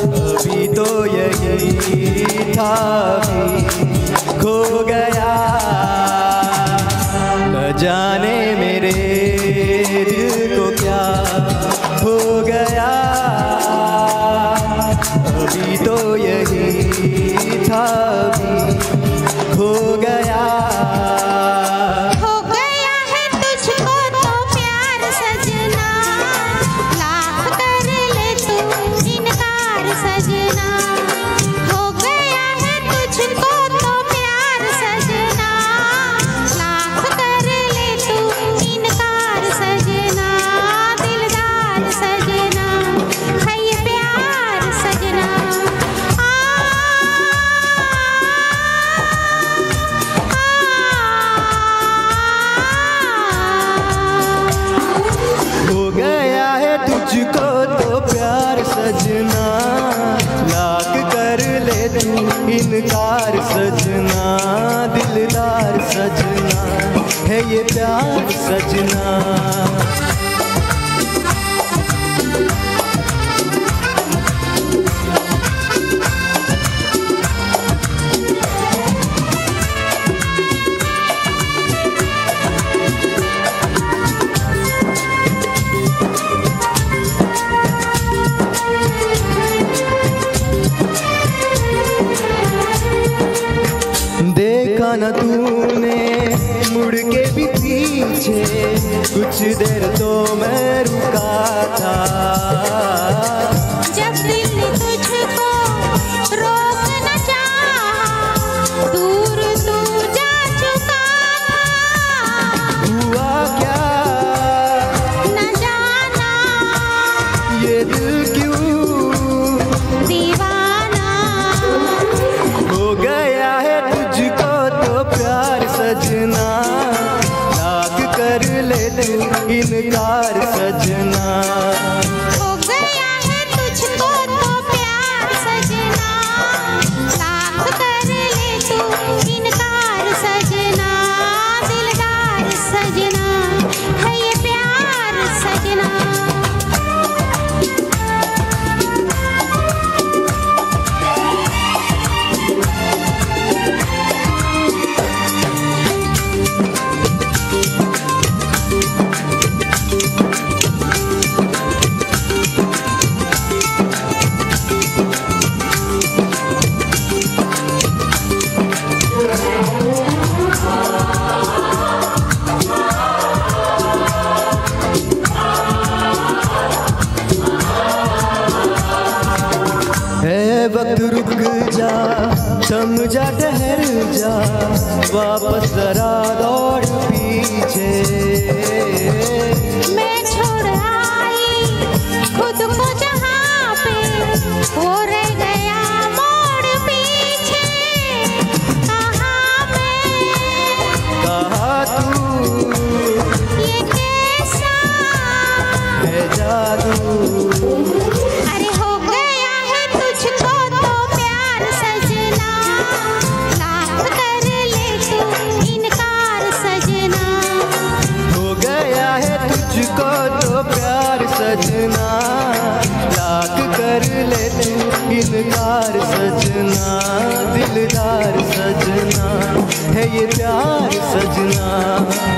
अभी तो यही था भी सजना दिलदार सजना है ये प्यार सजना। जाना तूने मुड़ के भी पीछे। कुछ देर तो मैं रुका था। इनकार सजना। है वक्त रुक जा थम जा ठहर जा वापस जरा दौड़ पीछे। सजना लाख कर ले तू इनकार सजना दिलदार सजना है ये प्यार सजना।